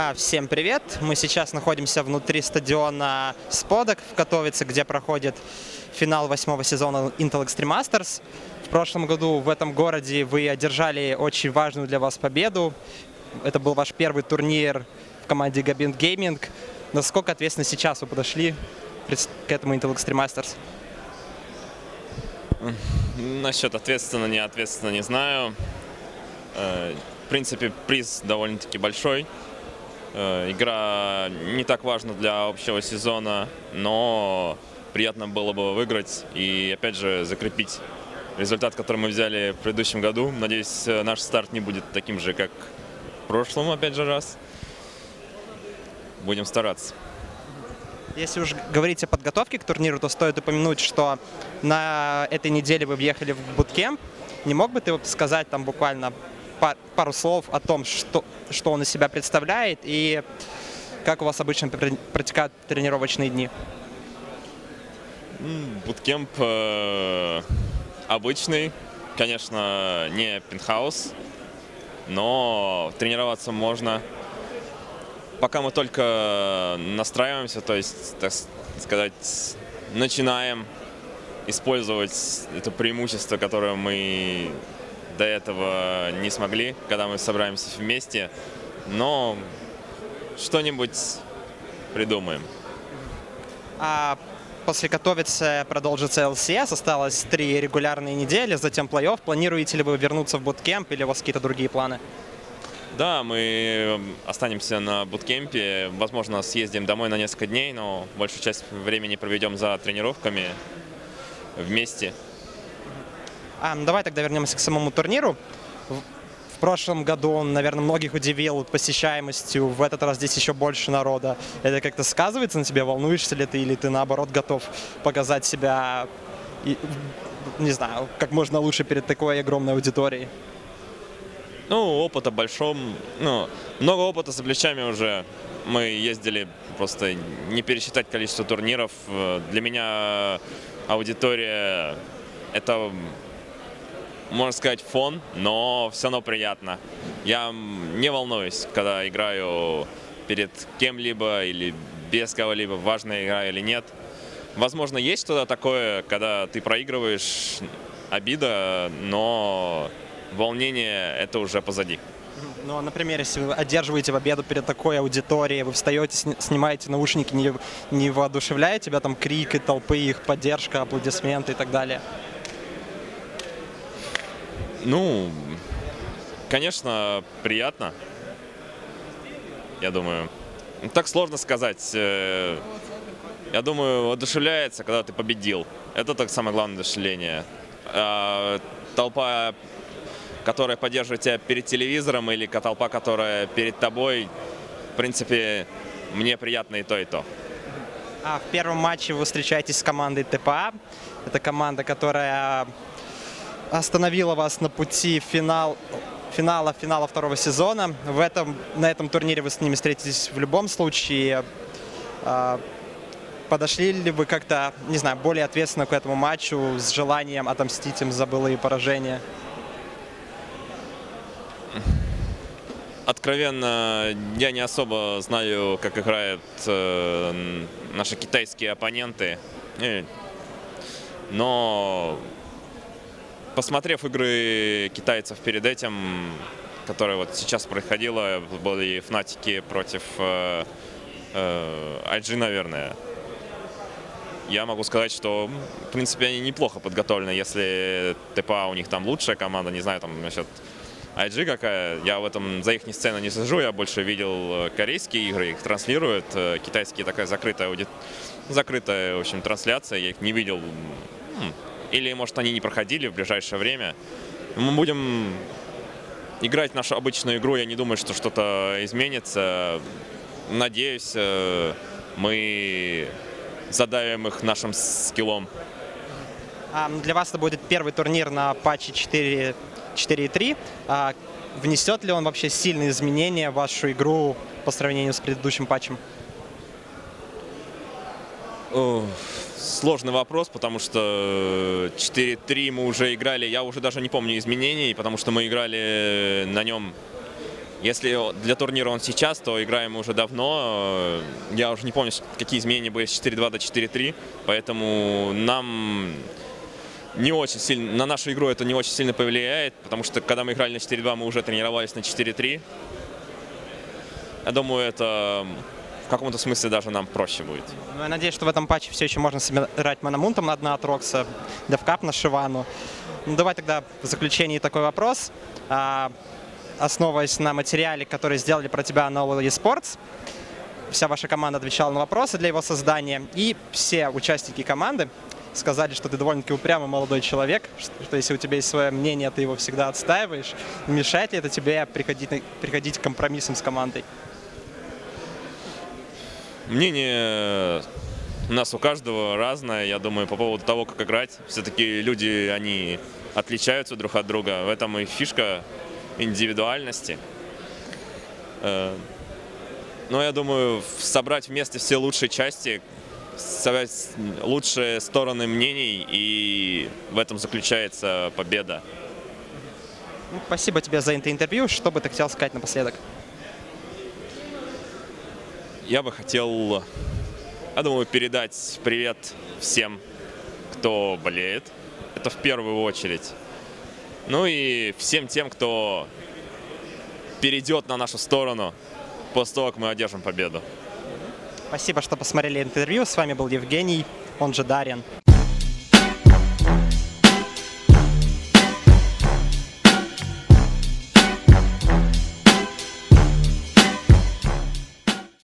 А, всем привет! Мы сейчас находимся внутри стадиона Сподок в Котовице, где проходит финал восьмого сезона Intel Extreme Masters. В прошлом году в этом городе вы одержали очень важную для вас победу. Это был ваш первый турнир в команде Gabint Gaming. Насколько ответственно сейчас вы подошли к этому Intel Extreme Masters? Насчет ответственно, не ответственно не знаю. Э, в принципе, приз довольно-таки большой. Э, игра не так важна для общего сезона, но приятно было бы выиграть и, опять же, закрепить результат, который мы взяли в предыдущем году. Надеюсь, наш старт не будет таким же, как в прошлом, опять же, раз. Будем стараться. Если уж говорить о подготовке к турниру, то стоит упомянуть, что на этой неделе вы въехали в буткемп. Не мог бы ты сказать там буквально пару слов о том, что, что он из себя представляет и как у вас обычно протекают тренировочные дни? Буткемп э, обычный, конечно, не пентхаус, но тренироваться можно. Пока мы только настраиваемся, то есть, так сказать, начинаем использовать это преимущество, которое мы до этого не смогли, когда мы собираемся вместе. Но что-нибудь придумаем. А после Котовицы продолжится ЛСС, осталось три регулярные недели, затем плей-офф. Планируете ли вы вернуться в буткемп или у вас какие-то другие планы? Да, мы останемся на буткемпе. Возможно, съездим домой на несколько дней, но большую часть времени проведем за тренировками вместе. А, ну давай тогда вернемся к самому турниру. В прошлом году он, наверное, многих удивил посещаемостью. В этот раз здесь еще больше народа. Это как-то сказывается на тебе? Волнуешься ли ты или ты, наоборот, готов показать себя, не знаю, как можно лучше перед такой огромной аудиторией? Ну, опыта большом. Ну, много опыта за плечами уже. Мы ездили просто не пересчитать количество турниров. Для меня аудитория – это можно сказать, фон, но все равно приятно. Я не волнуюсь, когда играю перед кем-либо или без кого-либо, важная игра или нет. Возможно, есть что-то такое, когда ты проигрываешь, обида, но волнение — это уже позади. Ну, например, если вы одерживаете победу перед такой аудиторией, вы встаете, снимаете наушники, не, не воодушевляет тебя там крик и толпы, их поддержка, аплодисменты и так далее? Ну, конечно, приятно. Я думаю. Так сложно сказать. Э, я думаю, одушевляется, когда ты победил. Это так самое главное одушевление. А толпа, которая поддерживает тебя перед телевизором, или толпа, которая перед тобой, в принципе, мне приятно и то, и то. А в первом матче вы встречаетесь с командой ТПА. Это команда, которая остановила вас на пути финал, финала финала второго сезона. В этом, на этом турнире вы с ними встретитесь в любом случае. А, подошли ли вы как-то, не знаю, более ответственно к этому матчу с желанием отомстить им за былые поражения? Откровенно, я не особо знаю, как играют э, наши китайские оппоненты. Но посмотрев игры китайцев перед этим, которые вот сейчас проходило, были Фнатики против э, э, IG, наверное, я могу сказать, что, в принципе, они неплохо подготовлены, если ТПА у них там лучшая команда, не знаю, там насчет IG какая. Я в этом за их сцену не сижу, я больше видел э, корейские игры, их транслируют. Э, китайские такая закрытая, закрытая в общем, трансляция, я их не видел или, может, они не проходили в ближайшее время. Мы будем играть нашу обычную игру. Я не думаю, что что-то изменится. Надеюсь, э, мы задавим их нашим скиллом. А для вас это будет первый турнир на патче 4.3. А внесет ли он вообще сильные изменения в вашу игру по сравнению с предыдущим патчем? Сложный вопрос, потому что 4-3 мы уже играли, я уже даже не помню изменений, потому что мы играли на нем Если для турнира он сейчас, то играем уже давно. Я уже не помню, какие изменения были с 4-2 до 4-3, поэтому нам не очень сильно, на нашу игру это не очень сильно повлияет, потому что когда мы играли на 4-2, мы уже тренировались на 4-3. Я думаю, это в каком-то смысле даже нам проще будет. Ну, я надеюсь, что в этом патче все еще можно собирать мономунтом на одна от Девкап на Шивану. Ну, давай тогда в заключении такой вопрос. А, основываясь на материале, который сделали про тебя на All eSports, вся ваша команда отвечала на вопросы для его создания, и все участники команды сказали, что ты довольно-таки упрямый молодой человек, что если у тебя есть свое мнение, ты его всегда отстаиваешь. Мешает ли это тебе приходить, приходить к компромиссам с командой? Мнение у нас у каждого разное, я думаю, по поводу того, как играть. Все-таки люди, они отличаются друг от друга. В этом и фишка индивидуальности. Э, но я думаю, собрать вместе все лучшие части, собрать лучшие стороны мнений, и в этом заключается победа. Ну, спасибо тебе за это интервью. Что бы ты хотел сказать напоследок? Я бы хотел, я думаю, передать привет всем, кто болеет. Это в первую очередь. Ну и всем тем, кто перейдет на нашу сторону после того, как мы одержим победу. Спасибо, что посмотрели интервью. С вами был Евгений, он же Дарьян.